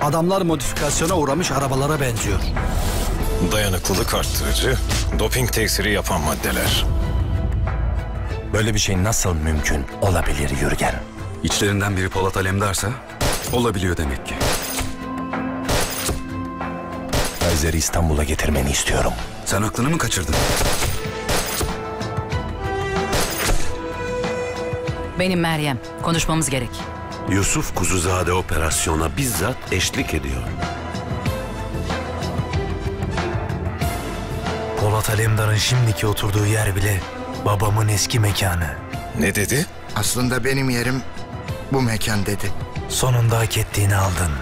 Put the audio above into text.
Adamlar modifikasyona uğramış arabalara benziyor. Dayanıklılık arttırıcı, doping tesiri yapan maddeler. Böyle bir şey nasıl mümkün olabilir Yürgen? İçlerinden biri Polat Alemdar'sa olabiliyor demek ki. Kaiser'i İstanbul'a getirmeni istiyorum. Sen aklını mı kaçırdın? Benim Meryem. Konuşmamız gerek. Yusuf Kuzuzade operasyona bizzat eşlik ediyor. Polat Alemdar'ın şimdiki oturduğu yer bile babamın eski mekanı. Ne dedi? Aslında benim yerim bu mekan dedi. Sonunda hak ettiğini aldın.